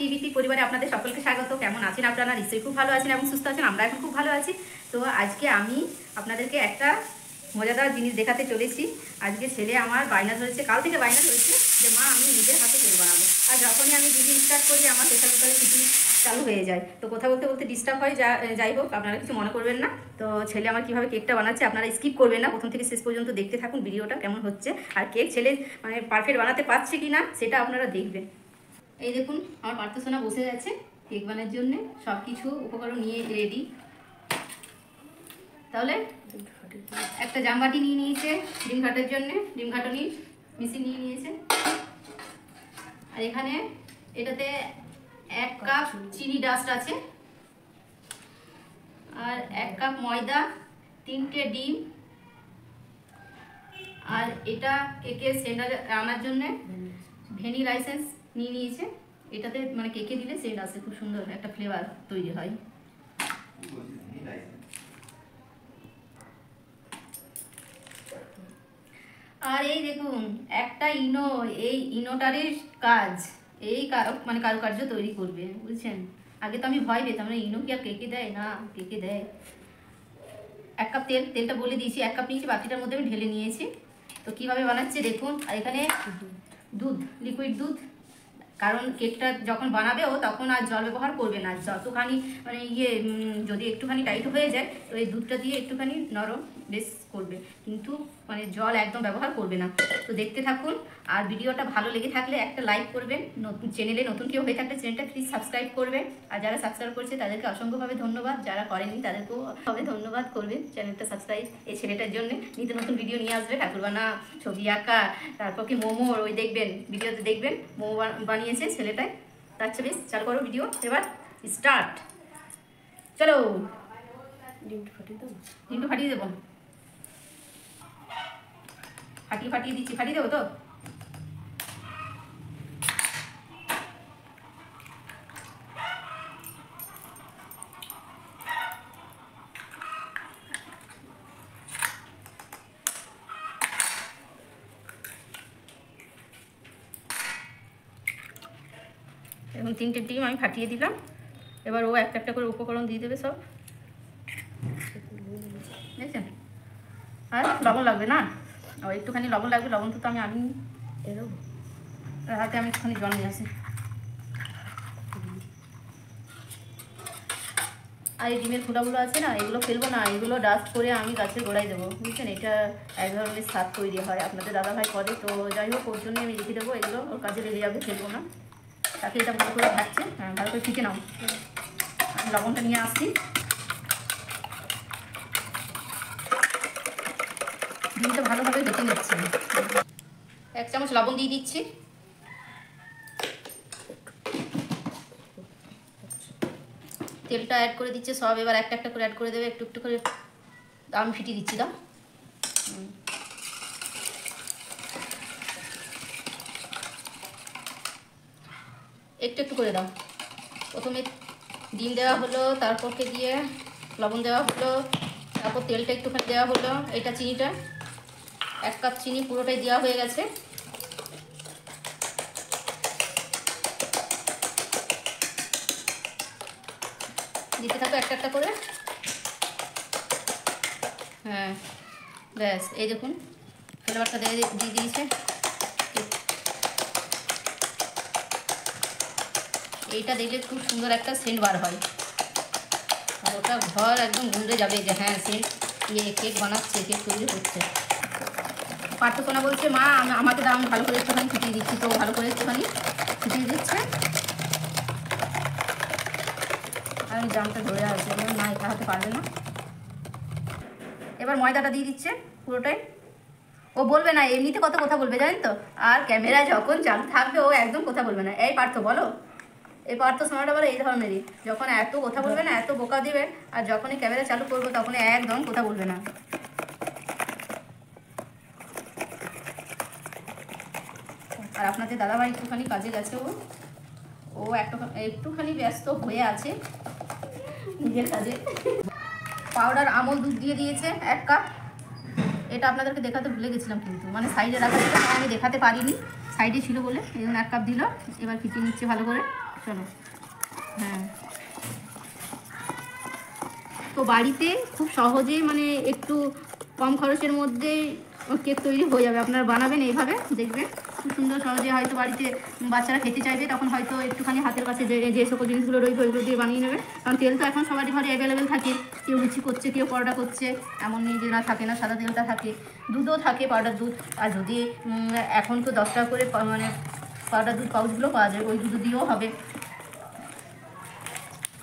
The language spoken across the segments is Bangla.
টিভিটি পরিবারে আপনাদের সকলকে স্বাগত। কেমন আছেন আপনারা? নিশ্চয়ই খুব ভালো আছেন এবং সুস্থ আছেন। আমরা এখন খুব ভালো আছি। তো আজকে আমি আপনাদেরকে একটা মজাদার জিনিস দেখাতে চলেছি। আজকে ছেলে আমার বায়না ধরেছে। কাল থেকে বায়না ধরেছে যে, মা, আমি নিজের হাতে কেক বানাবো। আর যখনই আমি ভিডিও স্টার্ট করি, আমার প্রেশার কুকারে সিটি চালু হয়ে যায়। তো কথা বলতে বলতে ডিস্টার্ব হয়। যা, যাই হোক, আপনারা কিছু মনে করবেন না। তো ছেলে আমার কীভাবে কেকটা বানাচ্ছে আপনারা স্কিপ করবেন না। প্রথম থেকে শেষ পর্যন্ত দেখতে থাকুন ভিডিওটা কেমন হচ্ছে। আর কেক ছেলে মানে পারফেক্ট বানাতে পারছে কি না সেটা আপনারা দেখবেন। এই দেখুন আমার পার্থসোনা বসে গেছে। কেক বানার জন্য সব কিছু উপকরণ নিয়ে রেডি তাহলে একটা জামবাটি নিয়ে নিয়েছে ডিম ঘাটের জন্য। ডিম ঘাটনি মিশিয়ে নিয়ে নিয়েছে। আর এখানে এটাতে এক কাপ চিনি ডাস্ট আছে। আর এক কাপ ময়দা তিনটে ডিম। আর এটা কেকের সেন্টারে আনার জন্য ভেনি লাইসেন্স নিয়ে নিয়েছে। এটাতে মানে কেকে দিলে সেন্ট আসে খুব সুন্দর একটা ফ্লেভার তৈরি হয়। আর এই দেখুন, একটা ইনো, এই ইনোটারই কাজ, এই মানে কারুকার্য তৈরি করবে, বুঝছেন? আগে তো আমি ভয় পেতাম না ইনো কি আর কেকে দেয়? না, কেকে দেয়। এক কাপ তেল, তেলটা বলে দিয়েছি, এক কাপ নিয়েছি, বাটিটার মধ্যে আমি ঢেলে নিয়েছি। তো কীভাবে বানাচ্ছে দেখুন, আর এখানে দুধ লিকুইড দুধ কারণ কেকটা যখন বানাবেও তখন আর জল ব্যবহার করবে না। যতখানি মানে ইয়ে যদি একটুখানি টাইট হয়ে যায়, তো এই দুধটা দিয়ে একটুখানি নরম বেশ করবে। কিন্তু মানে জল একদম ব্যবহার করবে না। তো দেখতে থাকুন আর ভিডিওটা ভালো লেগে থাকলে একটা লাইক করবেন। নতুন চ্যানেলে নতুন কেউ হয়ে থাকলে চ্যানেলটা প্লিজ সাবস্ক্রাইব করবে আর যারা সাবস্ক্রাইব করছে তাদেরকে অসংখ্যভাবে ধন্যবাদ। যারা করেনি তাদেরকেও হবে ধন্যবাদ করবেন চ্যানেলটা সাবস্ক্রাইব এই ছেলেটার জন্য। নিত্য নতুন ভিডিও নিয়ে আসবে। ঠাকুরবানা ছবি আঁকা তারপর কি মোমো ওই দেখবেন ভিডিওতে দেখবেন মোমো বানিয়েছে ছেলেটায় তার বেশ চালু করো ভিডিও এবার স্টার্ট চলো। ডিমটা ফাটিয়ে দাও ডিমটা ফাটিয়ে দেবো। ফাটিয়ে ফাটিয়ে দিচ্ছি, ফাটিয়ে দেবো তো? এবং তিনটে ডিম আমি ফাটিয়ে দিলাম। এবার ও একটা একটা করে উপকরণ দিয়ে দেবে সব। দেখছেন? আর লবণ লাগবে না? ও একটুখানি লবণ লাগবে লবণ তো আমি এরকম হাতে আমি একটুখানি জল নিয়ে আসি। আর এই ডিমের খোলাগুলো আছে না, এগুলো ফেলব না, এগুলো ডাস্ট করে আমি গাছের গোড়ায় দেবো, বুঝছেন? এটা এক ধরনের স্বাদ তৈরি হয়। আপনাদের দাদাভাই করে, তো যাই হোক, ওর জন্য আমি রেখে দেবো এগুলো। ওর কাজে লেগে যাবে, ফেলব না। তাকে এটা ভালো করে ভাজছে। হ্যাঁ ভালো করে ফিকে নাও। লবণটা নিয়ে আসছি। ডিমটা ভালোভাবে বেটে নিচ্ছি। এক চামচ লবণ দিয়ে দিচ্ছি। তেলটা অ্যাড করে দিচ্ছে, সব এবার একটা একটা করে অ্যাড করে দেবে। একটু একটু করে দাম ফিটিয়ে দিচ্ছি দাও হুম। একটু একটু করে দাও। প্রথমে ডিম দেওয়া হলো, তারপরকে দিয়ে লবণ দেওয়া হলো, তারপর তেলটা একটুখানি দেওয়া হলো, এটা চিনিটা। এক কাপ চিনি পুরোটাই দেওয়া হয়ে গেছে। দিতে থাকো একটা একটা করে। হ্যাঁ ব্যাস, এই দেখুন, ফ্লেভারটা দিয়ে দিয়ে দিয়েছে। এইটা দেখলে খুব সুন্দর একটা সেন্ট বার হয়। আর ওটা ঘর একদম ঘুরে যাবে যে হ্যাঁ সেন্ট ইয়ে কেক বানাচ্ছে, কেক তৈরি হচ্ছে। পার্থনা বলছে, মা, আম- আমাকে দাম ভালো করে একটুখানি ফুটিয়ে দিচ্ছি তো, ভালো করে একটুখানি ফুটিয়ে দিচ্ছে। আর জামটা ধরে আছে। না এটা হতে পারবে না। এবার ময়দাটা দিয়ে দিচ্ছে পুরোটাই। ও বলবে না, এমনিতে কত কথা বলবে জানেন তো? আর ক্যামেরা যখন চালু থাকবে, ও একদম কথা বলবে না। এই পার্থ, বলো। এই পার্থ সময়টা বলো, এই ধরনেরই। যখন এত কথা বলবে না, এত বোকা দিবে, আর যখনই ক্যামেরা চালু করব তখন একদম কথা বলবে না। আর আপনাদের দাদাভাই একটুখানি কাজে গেছে ও ও একটু একটুখানি ব্যস্ত হয়ে আছে নিজের কাজে। পাউডার, আমল, দুধ দিয়ে দিয়েছে এক কাপ। এটা আপনাদেরকে দেখাতে ভুলে গেছিলাম কিন্তু। মানে সাইডে রাখা ছিল আমি দেখাতে পারিনি। সাইডে ছিল বলে এই এক কাপ দিল। এবার ফিটিয়ে নিচ্ছে ভালো করে। চলো। হ্যাঁ। তো বাড়িতে খুব সহজে মানে একটু কম খরচের মধ্যে কেক তৈরি হয়ে যাবে। আপনারা বানাবেন এইভাবে, দেখবেন। খুব সুন্দর সহজে হয়তো বাড়িতে বাচ্চারা খেতে চাইবে, তখন হয়তো একটুখানি হাতের কাছে যে যে সকল জিনিসগুলো রয়েছে ওইগুলো দিয়ে বানিয়ে নেবে। কারণ তেল তো এখন সবারই ঘরে অ্যাভেলেবেল থাকে। কেউ লুচি করছে, কেউ পরোটা করছে। এমন না, থাকে না, সাদা তেলটা থাকে। দুধও থাকে পাউডার দুধ। আর যদি এখন তো দশ টাকা করে মানে পাউডার দুধ পাউচগুলো পাওয়া যায়, ওই দুধ দিয়েও হবে।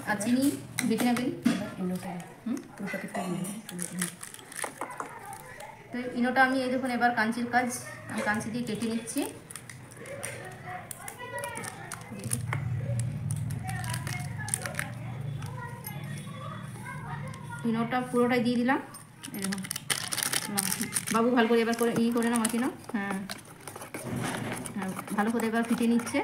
আর চিনি, বেটে নেবেন? তো ইনোটা আমি এই দেখুন এবার কাঞ্চির কাজ। আমি কাঞ্চি দিয়ে কেটে নিচ্ছি। ইনোটা পুরোটাই দিয়ে দিলাম। নাও, বাবু ভালো করে এবার করে ই করে না মাখি নাও। হ্যাঁ। হ্যাঁ ভালো করে এবার ফিটিয়ে নিচ্ছে।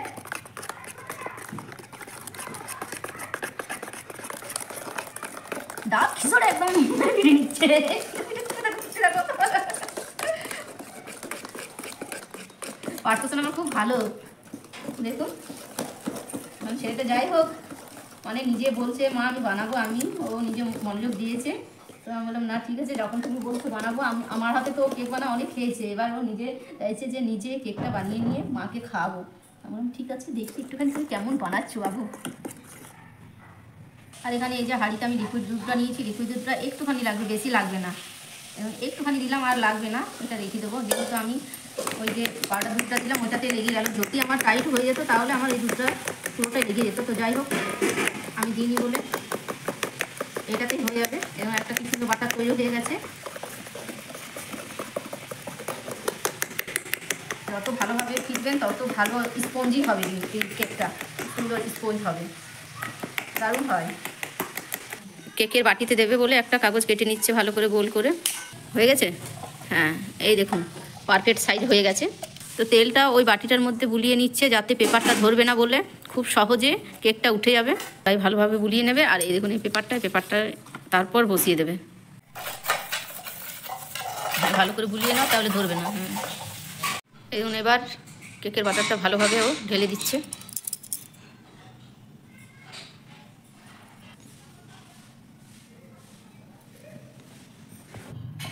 ডাক একদম ফিটিয়ে নিচ্ছে। পার্থসন আমার খুব ভালো। দেখুন মানে ছেলেটা যাই হোক মানে নিজে বলছে, মা, আমি বানাবো আমি। ও নিজে মনোযোগ দিয়েছে। তো আমি বললাম, না, ঠিক আছে, যখন তুমি বলছো বানাবো, আম- আমার হাতে তো কেক বানা অনেক খেয়েছে। এবার ও নিজে চাইছে যে নিজে কেকটা বানিয়ে নিয়ে মাকে খাওয়াবো। আমি বললাম, ঠিক আছে, দেখি একটুখানি তুমি কেমন বানাচ্ছো বাবু। আর এখানে এই যে হাঁড়িতে আমি লিকুইড দুধটা নিয়েছি, লিকুইড দুধটা একটুখানি লাগবে, বেশি লাগবে না। একটুখানি দিলাম, আর লাগবে না এটা রেখে দেবো। যেহেতু আমি ওই যে পাউডার দুধটা দিলাম ওটাতে লেগে গেল। যদি আমার টাইট হয়ে যেত, তাহলে আমার এই দুধটা পুরোটাই লেগে যেত। তো যাই হোক, আমি দিইনি বলে। এটাতেই হয়ে যাবে। এবং একটা কিছু বাটার তৈরি হয়ে গেছে। যত ভালোভাবে ফিটবেন, তত ভালো স্পঞ্জি হবে কেকটা সুন্দর স্পঞ্জ হবে। দারুণ হয়। কেকের বাটিতে দেবে বলে একটা কাগজ কেটে নিচ্ছে ভালো করে গোল করে। হয়ে গেছে? হ্যাঁ এই দেখুন। পারফেক্ট সাইজ হয়ে গেছে। তো তেলটা ওই বাটিটার মধ্যে বুলিয়ে নিচ্ছে যাতে পেপারটা ধরবে না বলে। খুব সহজে কেকটা উঠে যাবে, তাই ভালোভাবে বুলিয়ে নেবে। আর এই দেখুন এই পেপারটা পেপারটা তারপর বসিয়ে দেবে। ভালো করে বুলিয়ে নাও, তাহলে ধরবে না। এই দেখুন, এবার কেকের বাটারটা ভালোভাবে ও ঢেলে দিচ্ছে।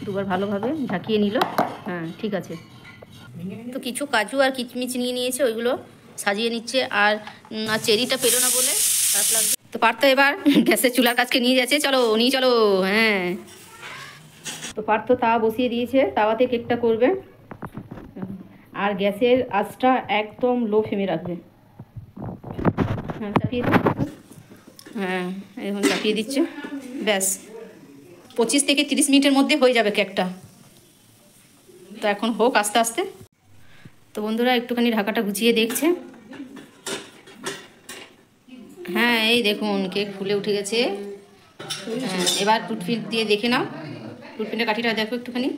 দুবার ভালোভাবে ঢাকিয়ে নিল। হ্যাঁ ঠিক আছে। তো কিছু কাজু আর কিচমিচ নিয়ে নিয়েছে, ওইগুলো সাজিয়ে নিচ্ছে। আর চেরিটা পেল না বলে তো পার্থ এবার গ্যাসের চুলার কাছকে নিয়ে যাচ্ছে। চলো, নিয়ে চলো হ্যাঁ। তো পার্থ তাওয়া বসিয়ে দিয়েছে, তাওয়াতে কেকটা করবে। আর গ্যাসের আঁচটা একদম লো ফ্লেমে রাখবে। হ্যাঁ চাপিয়ে হ্যাঁ এখন চাপিয়ে দিচ্ছে। ব্যাস। পঁচিশ থেকে তিরিশ মিনিটের মধ্যে হয়ে যাবে কেকটা। তো এখন হোক আস্তে আস্তে। তো বন্ধুরা একটুখানি ঢাকাটা গুছিয়ে দেখছে। হ্যাঁ এই দেখুন কেক ফুলে উঠে গেছে। হ্যাঁ, এবার টুথপিন দিয়ে দেখে নাও। টুথপিনটা কাঠিটা দেখো একটুখানি।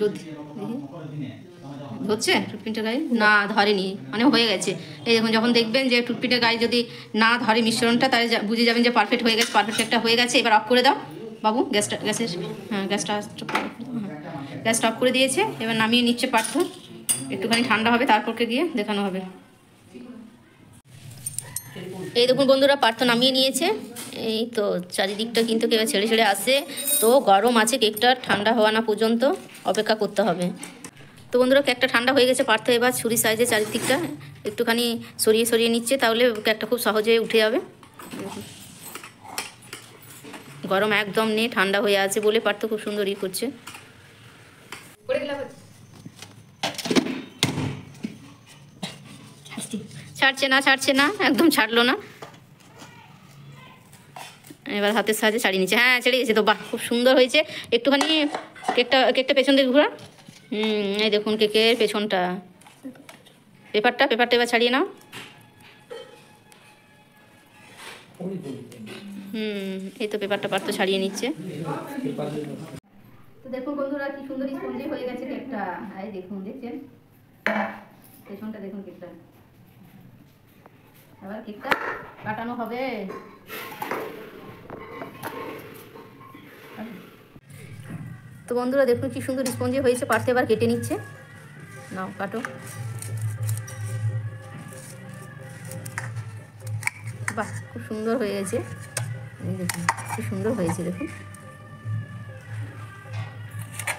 যদি ধরছে টুথপিনটা গায়ে? না ধরেনি। মানে হয়ে গেছে। এই দেখুন যখন দেখবেন যে টুথপিনটা গায়ে যদি না ধরে মিশ্রণটা তাহলে বুঝে যাবেন যে পারফেক্ট হয়ে গেছে পারফেক্ট একটা হয়ে গেছে। এবার অফ করে দাও। বাবু গ্যাসটা গ্যাসের হ্যাঁ গ্যাসটা গ্যাসটা অফ করে দিয়েছে। এবার নামিয়ে নিচ্ছে পার্থ একটুখানি ঠান্ডা হবে তারপরকে গিয়ে দেখানো হবে। এই দেখুন বন্ধুরা পার্থ নামিয়ে নিয়েছে। এই তো চারিদিকটা কিন্তু কেউ ছেড়ে ছেড়ে আসে। তো গরম আছে, কেকটা ঠান্ডা হওয়া না পর্যন্ত অপেক্ষা করতে হবে। তো বন্ধুরা, কেকটা ঠান্ডা হয়ে গেছে পার্থ এবার ছুরি সাইজে চারিদিকটা একটুখানি সরিয়ে সরিয়ে নিচ্ছে, তাহলে কেকটা খুব সহজে উঠে যাবে। গরম একদম নেই ঠান্ডা হয়ে আছে বলে পার্থ খুব সুন্দর ই করছে। ছাড়ছে। না ছাড়ছে না একদম ছাড়লো না। এবার হাতের সাহায্যে ছাড়িয়ে নিচ্ছে। হ্যাঁ ছেড়ে গেছে তো বাহ খুব সুন্দর হয়েছে। একটুখানি কেকটা কেকটা পেছন দিকে ঘোরা। হুম এই দেখুন কেকের পেছনটা। পেপারটা পেপারটা এবার ছাড়িয়ে নাও। হুম, এই তো পেপারটা পার ছাড়িয়ে নিচ্ছে। তো দেখুন বন্ধুরা, কি সুন্দর স্পঞ্জি হয়ে গেছে কেকটা। এই দেখুন, দেখছেন? পেছনটা দেখুন কেকটা। এবার কেকটা কাটানো হবে। তো বন্ধুরা, দেখুন কি সুন্দর স্পঞ্জি হয়েছে। পারতে এবার কেটে নিচ্ছে। নাও, কাটো। বাহ, খুব সুন্দর হয়ে গেছে। দেখুন খুব সুন্দর হয়েছে দেখুন।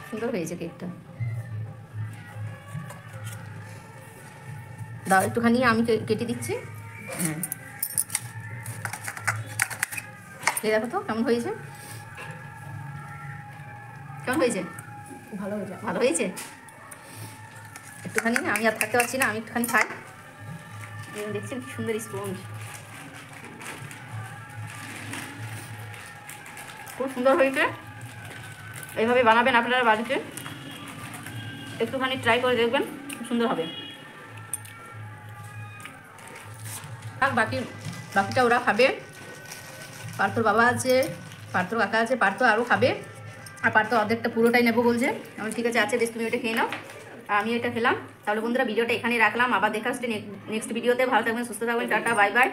সুন্দর হয়েছে কেকটা। দাও একটুখানি আমি কেটে দিচ্ছি। হ্যাঁ। এই দেখো তো কেমন হয়েছে? কেমন হয়েছে? ভালো হয়ে যায় ভালো হয়েছে? একটুখানি আমি আর থাকতে পারছি না আমি একটুখানি খাই। দেখছেন কি সুন্দর স্পঞ্জ খুব সুন্দর হয়েছে। এইভাবে বানাবেন আপনারা বাড়িতে। একটুখানি ট্রাই করে দেখবেন, খুব সুন্দর হবে। আর বাকি, বাকিটা ওরা খাবে। পার্থর বাবা আছে, পার্থর কাকা আছে, পার্থ আরও খাবে। আর পার্থ অর্ধেকটা পুরোটাই নেব বলছে। আমি ঠিক আছে আছে, বেশ, তুমি ওটা খেয়ে নাও। আর আমি এটা খেলাম। তাহলে বন্ধুরা, ভিডিওটা এখানেই রাখলাম। আবার দেখা আসছে নেক্সট ভিডিওতে ভালো থাকবেন, সুস্থ থাকবেন, টাটা বাই বাই